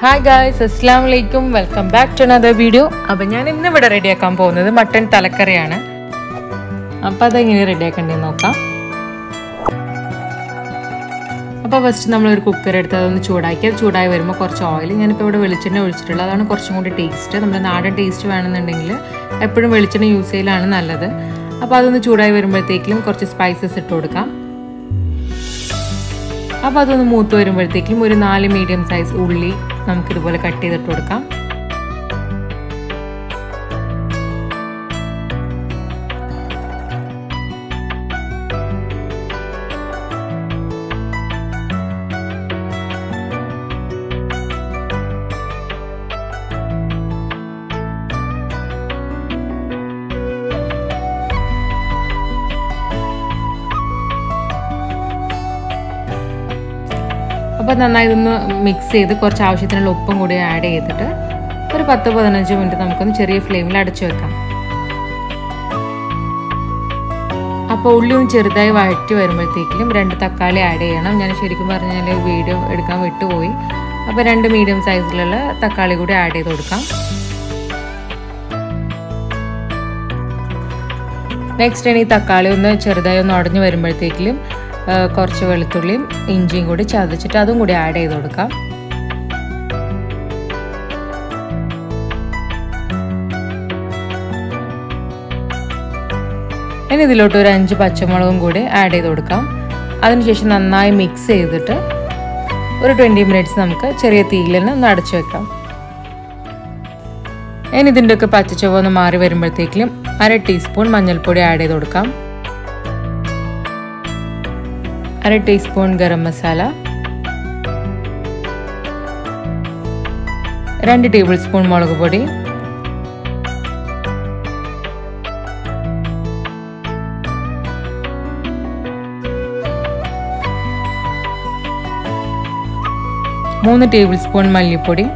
Hi guys അസ്സാം വലൈക്കും welcome back to another video അപ്പം ഞാൻ ഇന്ന് ഇവിടെ റെഡിയാക്കാൻ പോകുന്നത് മട്ടൺ തലക്കറിയാണ്. അപ്പം അതെങ്ങനെ റെഡിയാക്കണ്ടേന്ന് നോക്കാം. അപ്പോൾ ഫസ്റ്റ് നമ്മളൊരു കുക്കർ എടുത്ത് അതൊന്ന് ചൂടാക്കി. അത് ചൂടായി വരുമ്പോൾ കുറച്ച് ഓയിൽ ഞാനിപ്പോൾ ഇവിടെ വെളിച്ചെണ്ണ ഒഴിച്ചിട്ടുള്ളത്. അതാണ് കുറച്ചും കൂടി ടേസ്റ്റ് നമ്മുടെ നാടൻ ടേസ്റ്റ് വേണമെന്നുണ്ടെങ്കിൽ എപ്പോഴും വെളിച്ചെണ്ണ യൂസ് ചെയ്യലാണ് നല്ലത്. അപ്പോൾ അതൊന്ന് ചൂടായി വരുമ്പോഴത്തേക്കും കുറച്ച് സ്പൈസസ് ഇട്ട് കൊടുക്കാം. അപ്പോൾ അതൊന്ന് മൂത്ത് വരുമ്പോഴത്തേക്കും ഒരു നാല് മീഡിയം സൈസ് ഉള്ളി നമുക്കിതുപോലെ കട്ട് ചെയ്തിട്ട് കൊടുക്കാം. അപ്പോൾ നന്നായി ഇതൊന്ന് മിക്സ് ചെയ്ത് കുറച്ച് ആവശ്യത്തിനുള്ള ഉപ്പും കൂടി ആഡ് ചെയ്തിട്ട് ഒരു പത്ത് പതിനഞ്ച് മിനിറ്റ് നമുക്കൊന്ന് ചെറിയ ഫ്ലെയിമിൽ അടച്ചു വെക്കാം. അപ്പോൾ ഉള്ളി ഒന്ന് ചെറുതായി വഴറ്റി വരുമ്പോഴത്തേക്കും രണ്ട് തക്കാളി ആഡ് ചെയ്യണം. ഞാൻ ശരിക്കും പറഞ്ഞാൽ വീഡിയോ എടുക്കാൻ വിട്ടുപോയി. അപ്പോൾ രണ്ട് മീഡിയം സൈസിലുള്ള തക്കാളി കൂടി ആഡ് ചെയ്ത് കൊടുക്കാം. നെക്സ്റ്റ് ഇനി തക്കാളി ഒന്ന് ചെറുതായി ഒന്ന് അടഞ്ഞു വരുമ്പോഴത്തേക്കും കുറച്ച് വെളുത്തുള്ളിയും ഇഞ്ചിയും കൂടി ചതച്ചിട്ട് അതും കൂടി ആഡ് ചെയ്ത് കൊടുക്കാം. ഇനി ഇതിലോട്ട് ഒരു അഞ്ച് പച്ചമുളകും കൂടി ആഡ് ചെയ്ത് കൊടുക്കാം. അതിനുശേഷം നന്നായി മിക്സ് ചെയ്തിട്ട് ഒരു ട്വന്റി മിനിറ്റ്സ് നമുക്ക് ചെറിയ തീയിൽ തന്നെ ഒന്ന് അടച്ചു വെക്കാം. ഇനി ഇതിന്റെയൊക്കെ ഒക്കെ പച്ചച്ചൊവ്വ ഒന്ന് മാറി വരുമ്പോഴത്തേക്കും അര ടീസ്പൂൺ മഞ്ഞൾപ്പൊടി ആഡ് ചെയ്ത് കൊടുക്കാം. അര ടീസ്പൂൺ ഗരം മസാല. രണ്ട് ടേബിൾ സ്പൂൺ മുളക് പൊടി. മൂന്ന് ടേബിൾ സ്പൂൺ മല്ലിപ്പൊടി.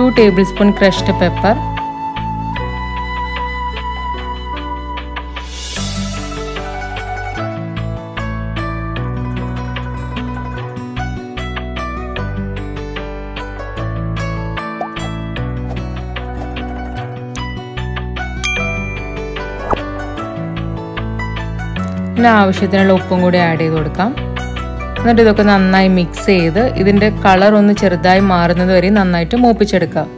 Two tablespoon crushed pepper. ആവശ്യത്തിനുള്ള ഉപ്പും കൂടി ആഡ് ചെയ്ത് കൊടുക്കാം. എന്നിട്ട് ഇതൊക്കെ നന്നായി മിക്സ് ചെയ്ത് ഇതിന്റെ കളർ ഒന്ന് ചെറുതായി മാറുന്നത് വരെ നന്നായിട്ട് മൂപ്പിച്ചെടുക്കാം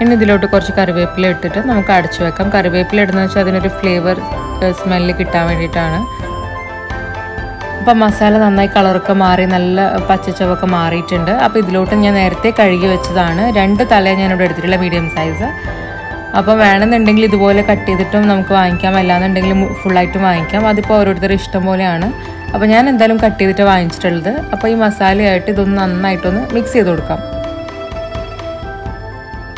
ഇനി ഇതിലോട്ട് കുറച്ച് കറിവേപ്പില ഇട്ടിട്ട് നമുക്ക് അടച്ചു വെക്കാം. കറിവേപ്പില ഇടുന്നത് വെച്ചാൽ അതിനൊരു ഫ്ലേവർ സ്മെല്ല് കിട്ടാൻ വേണ്ടിയിട്ടാണ്. അപ്പം മസാല നന്നായി കളറൊക്കെ മാറി നല്ല പച്ചച്ചവൊക്കെ മാറിയിട്ടുണ്ട്. അപ്പോൾ ഇതിലോട്ട് ഞാൻ നേരത്തെ കഴുകി വെച്ചതാണ്. രണ്ട് തല ഞാനിവിടെ എടുത്തിട്ടുള്ള മീഡിയം സൈസ് അപ്പോൾ വേണമെന്നുണ്ടെങ്കിൽ ഇതുപോലെ കട്ട് ചെയ്തിട്ടും നമുക്ക് വാങ്ങിക്കാം. അല്ലാന്നുണ്ടെങ്കിൽ ഫുള്ളായിട്ടും വാങ്ങിക്കാം. അതിപ്പോൾ ഓരോരുത്തരുടെ ഇഷ്ടം പോലെയാണ്. അപ്പോൾ ഞാൻ എന്തായാലും കട്ട് ചെയ്തിട്ട് വാങ്ങിച്ചിട്ടുള്ളത്. അപ്പോൾ ഈ മസാലയായിട്ട് ഇതൊന്ന് നന്നായിട്ടൊന്ന് മിക്സ് ചെയ്ത് കൊടുക്കാം.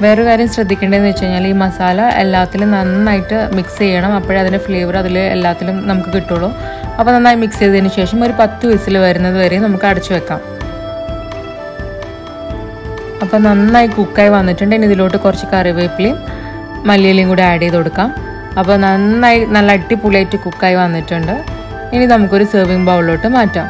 വേറൊരു കാര്യം ശ്രദ്ധിക്കേണ്ടതെന്ന് വെച്ച് കഴിഞ്ഞാൽ ഈ മസാല എല്ലാത്തിലും നന്നായിട്ട് മിക്സ് ചെയ്യണം. അപ്പോഴേ അതിന്റെ ഫ്ലേവർ അതിൽ എല്ലാത്തിലും നമുക്ക് കിട്ടുള്ളൂ. അപ്പോൾ നന്നായി മിക്സ് ചെയ്തതിന് ശേഷം ഒരു പത്ത് വിസിൽ വരുന്നത് വരെ നമുക്ക് അടച്ചു വെക്കാം. അപ്പോൾ നന്നായി കുക്കായി വന്നിട്ടുണ്ട്. ഇനി ഇതിലോട്ട് കുറച്ച് കറിവേപ്പിലയും മല്ലിയിലയും കൂടി ആഡ് ചെയ്ത് കൊടുക്കാം. അപ്പോൾ നന്നായി നല്ല അടിപൊളിയായിട്ട് കുക്കായി വന്നിട്ടുണ്ട്. ഇനി നമുക്കൊരു സെർവിങ് ബൗളിലോട്ട് മാറ്റാം.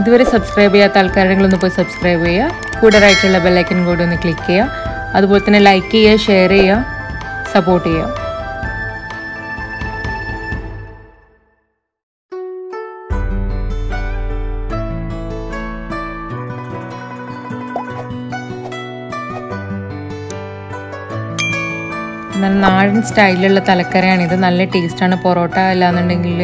ഇതുവരെ സബ്സ്ക്രൈബ് ചെയ്യാത്ത ആൾക്കാരെങ്കിലൊന്ന് പോയി സബ്സ്ക്രൈബ് ചെയ്യുക. കൂടുതലായിട്ടുള്ള ബെല്ലൈക്കൻ കൂടി ഒന്ന് ക്ലിക്ക് ചെയ്യുക. അതുപോലെ തന്നെ ലൈക്ക് ചെയ്യുക ഷെയർ ചെയ്യുക സപ്പോർട്ട് ചെയ്യുക. നല്ല നാടൻ സ്റ്റൈലിലുള്ള തലക്കറിയാണിത് നല്ല ടേസ്റ്റാണ് പൊറോട്ട അല്ലാന്നുണ്ടെങ്കിൽ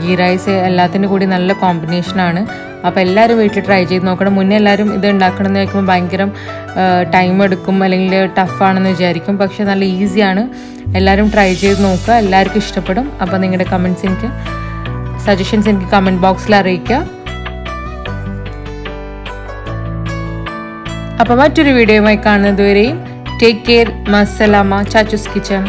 ഗീ റൈസ് എല്ലാത്തിന്റെ കൂടി നല്ല കോമ്പിനേഷനാണ് അപ്പോൾ എല്ലാവരും വീട്ടിൽ ട്രൈ ചെയ്ത് നോക്കണം. മുന്നേ എല്ലാവരും ഇത് ഉണ്ടാക്കണം എന്ന് വെക്കുമ്പോൾ ഭയങ്കര ടൈം എടുക്കും അല്ലെങ്കിൽ ടഫാണെന്ന് വിചാരിക്കും. പക്ഷെ നല്ല ഈസിയാണ് എല്ലാവരും ട്രൈ ചെയ്ത് നോക്കുക. എല്ലാവർക്കും ഇഷ്ടപ്പെടും. അപ്പോൾ നിങ്ങളുടെ കമന്റ്സ് എനിക്ക് സജഷൻസ് എനിക്ക് കമന്റ് ബോക്സിൽ അറിയിക്കുക. അപ്പോൾ മറ്റൊരു വീഡിയോയുമായി കാണുന്നതുവരെയും ടേക്ക് കെയർ മസലാമ. ചാച്ചൂസ് കിച്ചൺ